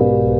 Thank you.